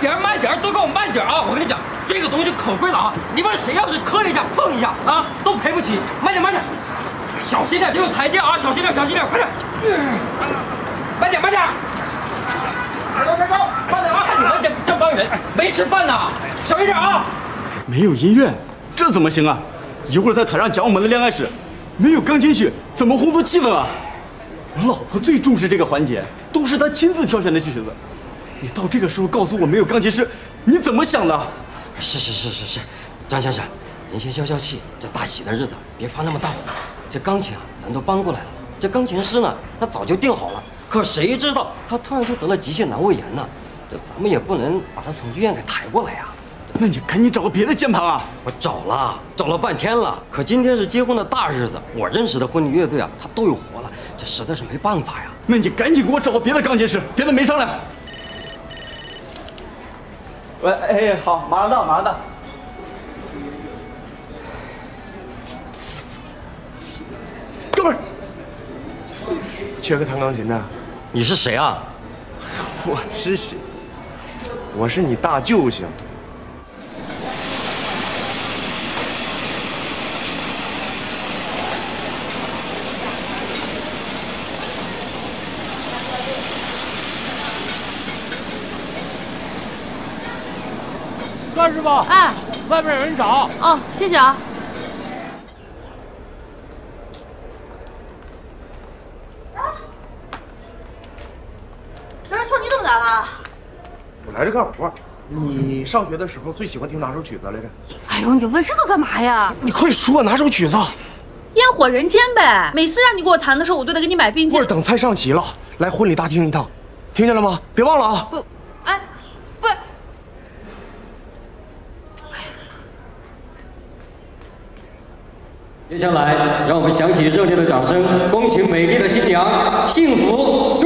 点慢点，都给我慢点啊！我跟你讲，这个东西可贵了啊！你们谁要是磕一下、碰一下啊，都赔不起。慢点，慢点，小心点，这有台阶啊！小心点，小心点，快点！慢点，慢点！开高，开高，慢点啊！看你们这这帮人没吃饭呢，小心点啊！没有音乐，这怎么行啊？一会儿在台上讲我们的恋爱史，没有钢琴曲，怎么烘托气氛啊？我老婆最重视这个环节，都是她亲自挑选的曲子。你到这个时候告诉我没有钢琴师，你怎么想的？是是是是是，张先生，您先消消气。这大喜的日子，别发那么大火。这钢琴啊，咱都搬过来了。这钢琴师呢，他早就定好了。可谁知道他突然就得了急性阑尾炎呢？这咱们也不能把他从医院给抬过来呀。那你赶紧找个别的键盘啊！我找了，找了半天了。可今天是结婚的大日子，我认识的婚礼乐队啊，他都有活了，这实在是没办法呀。那你赶紧给我找个别的钢琴师，别的没商量。喂，哎，好，马上到，马上到。哥们儿，缺个弹钢琴的，你是谁啊？我是谁？我是你大舅星。段师傅，哎，外边有人找。哦，谢谢啊。刘秋，你怎么来了？我来这干活。你上学的时候最喜欢听哪首曲子来着？哎呦，你问这个干嘛呀？你快说哪首曲子？烟火人间呗。每次让你给我弹的时候，我都得给你买冰激凌。不是等菜上齐了，来婚礼大厅一趟，听见了吗？别忘了啊！不。接下来，让我们响起热烈的掌声，恭请美丽的新娘幸福。